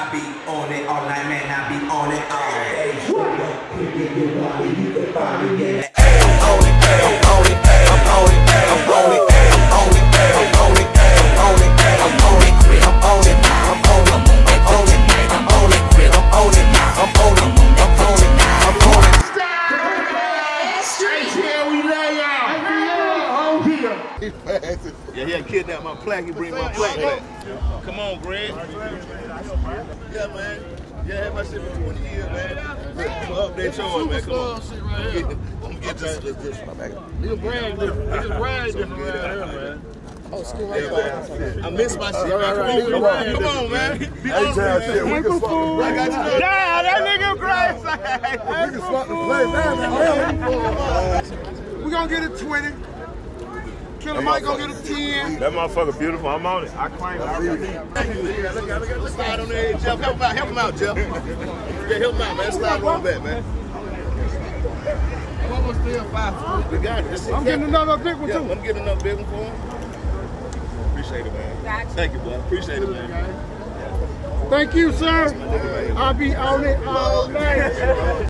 I be on it all night, man. I be on it all day. I'm Yeah, he had kidnapped my plaque. He bring my plaque back. Come on, Greg. Yeah, man. Yeah, had my shit for 20 years, man. I'm gonna update yours, man. Come on. I'm gonna get, I'm gonna get this. this, this. My bag. Nigga brag different. Nigga brag different around here, man. Oh, Yeah, man. I miss my shit. right, Come on, come on, come on, man. Be honest, man. we can swap. I got you. Nah, that nigga crazy. We can swap the play, man. We gonna get a 20. Killer Mike gonna get a 10. That motherfucker beautiful. I'm on it. I claim it. I really Yeah, look out, look. Let's slide on there. Jeff, help him out. Help him out, Jeff. Yeah, help him out, man. Slide on back, man. I'm almost still five. We got it. I'm getting another big one Yeah, too. I'm getting another big one for him. Appreciate it, man. Thank you, boy. Appreciate it, man. Thank you, sir. I'll be on it all night.